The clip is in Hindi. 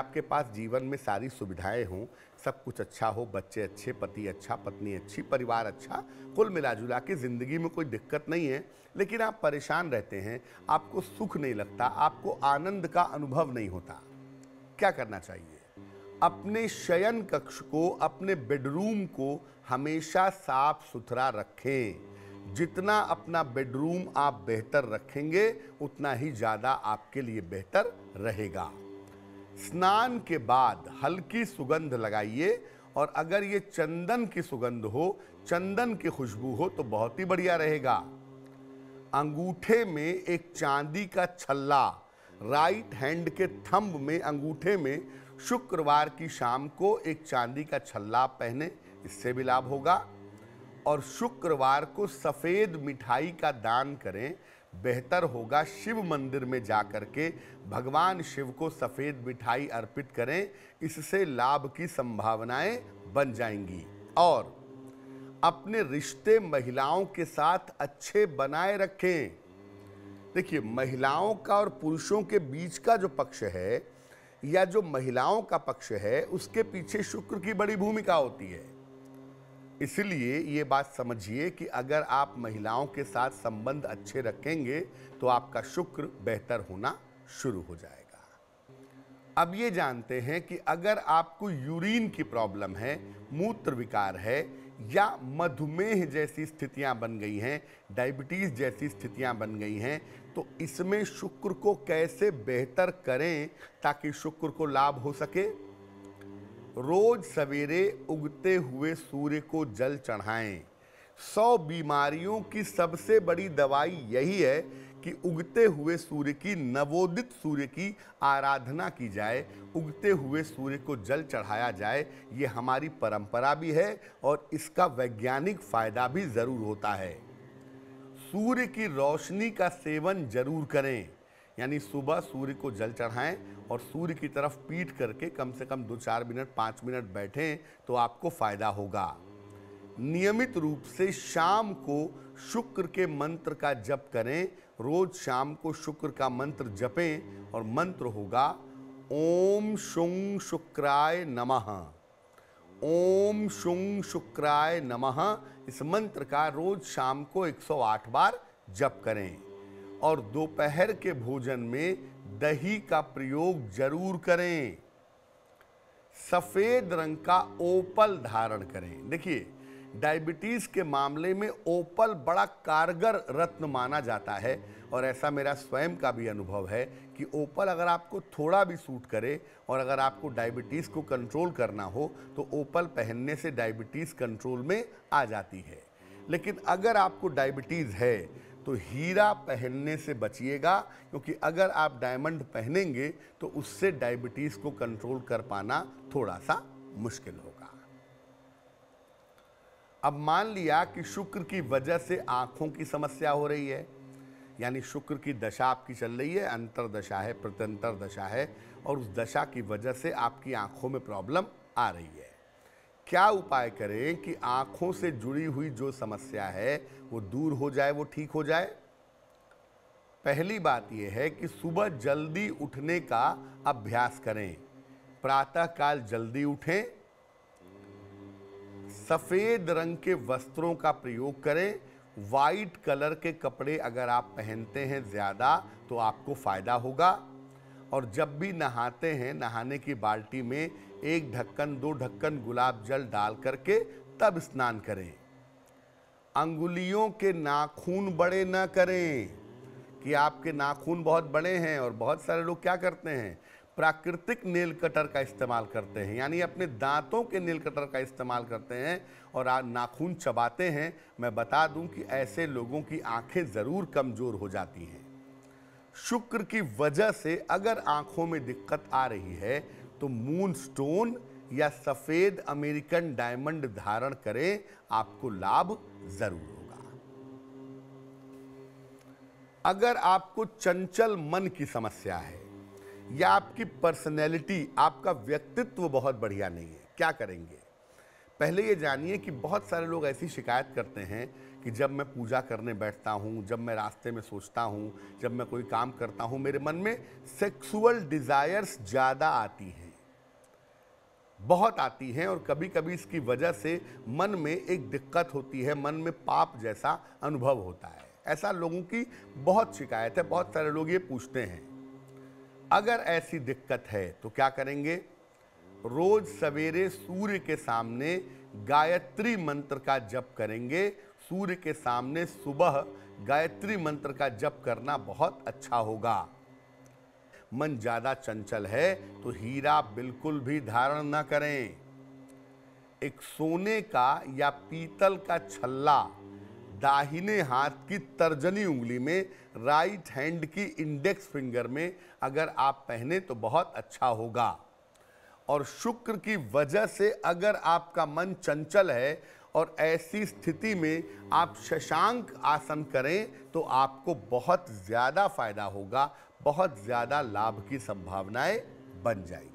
आपके पास जीवन में सारी सुविधाएँ हों, सब कुछ अच्छा हो, बच्चे अच्छे, पति अच्छा पत्नी अच्छी, परिवार अच्छा कुल मिला जुला के ज़िंदगी में कोई दिक्कत नहीं है, लेकिन आप परेशान रहते हैं, आपको सुख नहीं लगता, आपको आनंद का अनुभव नहीं होता। क्या करना चाहिए? अपने शयन कक्ष को, अपने बेडरूम को हमेशा साफ़ सुथरा रखें। जितना अपना बेडरूम आप बेहतर रखेंगे, उतना ही ज़्यादा आपके लिए बेहतर रहेगा। स्नान के बाद हल्की सुगंध लगाइए और अगर ये चंदन की सुगंध हो, चंदन की खुशबू हो तो बहुत ही बढ़िया रहेगा। अंगूठे में एक चांदी का छल्ला राइट हैंड के थंब में अंगूठे में शुक्रवार की शाम को एक चांदी का छल्ला पहने, इससे भी लाभ होगा। और शुक्रवार को सफ़ेद मिठाई का दान करें बेहतर होगा शिव मंदिर में जाकर के भगवान शिव को सफ़ेद मिठाई अर्पित करें, इससे लाभ की संभावनाएँ बन जाएँगी। और अपने रिश्ते महिलाओं के साथ अच्छे बनाए रखें। देखिए, महिलाओं का और पुरुषों के बीच का जो पक्ष है या जो महिलाओं का पक्ष है, उसके पीछे शुक्र की बड़ी भूमिका होती है। इसलिए ये बात समझिए कि अगर आप महिलाओं के साथ संबंध अच्छे रखेंगे तो आपका शुक्र बेहतर होना शुरू हो जाएगा। अब ये जानते हैं कि अगर आपको यूरिन की प्रॉब्लम है, मूत्र विकार है, या मधुमेह जैसी स्थितियाँ बन गई हैं, डायबिटीज़ जैसी स्थितियाँ बन गई हैं तो इसमें शुक्र को कैसे बेहतर करें ताकि शुक्र को लाभ हो सके? रोज सवेरे उगते हुए सूर्य को जल चढ़ाएँ। सौ बीमारियों की सबसे बड़ी दवाई यही है कि उगते हुए सूर्य की, नवोदित सूर्य की आराधना की जाए, उगते हुए सूर्य को जल चढ़ाया जाए, ये हमारी परंपरा भी है और इसका वैज्ञानिक फ़ायदा भी ज़रूर होता है। सूर्य की रोशनी का सेवन ज़रूर करें। यानी सुबह सूर्य को जल चढ़ाएँ और सूर्य की तरफ़ पीट करके कम से कम दो चार मिनट, पाँच मिनट बैठें तो आपको फ़ायदा होगा। नियमित रूप से शाम को शुक्र के मंत्र का जप करें। रोज शाम को शुक्र का मंत्र जपें और मंत्र होगा, ओम शुंग शुक्राय नमः। ओम शुंग शुक्राय नमः। इस मंत्र का रोज शाम को 108 बार जप करें। और दोपहर के भोजन में दही का प्रयोग ज़रूर करें। सफ़ेद रंग का ओपल धारण करें। देखिए, डायबिटीज़ के मामले में ओपल बड़ा कारगर रत्न माना जाता है और ऐसा मेरा स्वयं का भी अनुभव है कि ओपल अगर आपको थोड़ा भी सूट करे और अगर आपको डायबिटीज़ को कंट्रोल करना हो तो ओपल पहनने से डायबिटीज़ कंट्रोल में आ जाती है। लेकिन अगर आपको डायबिटीज़ है तो हीरा पहनने से बचिएगा, क्योंकि अगर आप डायमंड पहनेंगे तो उससे डायबिटीज़ को कंट्रोल कर पाना थोड़ा सा मुश्किल होगा। अब मान लिया कि शुक्र की वजह से आँखों की समस्या हो रही है, यानी शुक्र की दशा आपकी चल रही है, अंतर दशा है, प्रत्यंतर दशा है, और उस दशा की वजह से आपकी आँखों में प्रॉब्लम आ रही है। क्या उपाय करें कि आँखों से जुड़ी हुई जो समस्या है, वो दूर हो जाए, वो ठीक हो जाए? पहली बात यह है कि सुबह जल्दी उठने का अभ्यास करें। प्रातःकाल जल्दी उठें। सफ़ेद रंग के वस्त्रों का प्रयोग करें। वाइट कलर के कपड़े अगर आप पहनते हैं ज़्यादा तो आपको फ़ायदा होगा। और जब भी नहाते हैं, नहाने की बाल्टी में एक ढक्कन, दो ढक्कन गुलाब जल डाल करके तब स्नान करें। अंगुलियों के नाखून बड़े ना करें कि आपके नाखून बहुत बड़े हैं और बहुत सारे लोग क्या करते हैं? प्राकृतिक नेल कटर का इस्तेमाल करते हैं, यानी अपने दांतों के नेल कटर का इस्तेमाल करते हैं और नाखून चबाते हैं। मैं बता दूँ कि ऐसे लोगों की आँखें ज़रूर कमज़ोर हो जाती हैं। शुक्र की वजह से अगर आँखों में दिक्कत आ रही है तो मून स्टोन या सफ़ेद अमेरिकन डायमंड धारण करें, आपको लाभ ज़रूर होगा। अगर आपको चंचल मन की समस्या है, या आपकी पर्सनैलिटी, आपका व्यक्तित्व बहुत बढ़िया नहीं है, क्या करेंगे? पहले ये जानिए कि बहुत सारे लोग ऐसी शिकायत करते हैं कि जब मैं पूजा करने बैठता हूँ, जब मैं रास्ते में सोचता हूँ, जब मैं कोई काम करता हूँ, मेरे मन में सेक्सुअल डिज़ायर्स ज़्यादा आती हैं। बहुत आती हैं और कभी कभी इसकी वजह से मन में एक दिक्कत होती है, मन में पाप जैसा अनुभव होता है। ऐसा लोगों की बहुत शिकायत है, बहुत सारे लोग ये पूछते हैं। अगर ऐसी दिक्कत है तो क्या करेंगे? रोज सवेरे सूर्य के सामने गायत्री मंत्र का जप करेंगे। सूर्य के सामने सुबह गायत्री मंत्र का जप करना बहुत अच्छा होगा। मन ज़्यादा चंचल है तो हीरा बिल्कुल भी धारण न करें। एक सोने का या पीतल का छल्ला, दाहिने हाथ की तर्जनी उंगली में, राइट हैंड की इंडेक्स फिंगर में अगर आप पहने तो बहुत अच्छा होगा। और शुक्र की वजह से अगर आपका मन चंचल है और ऐसी स्थिति में आप शशांक आसन करें तो आपको बहुत ज़्यादा फ़ायदा होगा, बहुत ज़्यादा लाभ की संभावनाएँ बन जाएगी।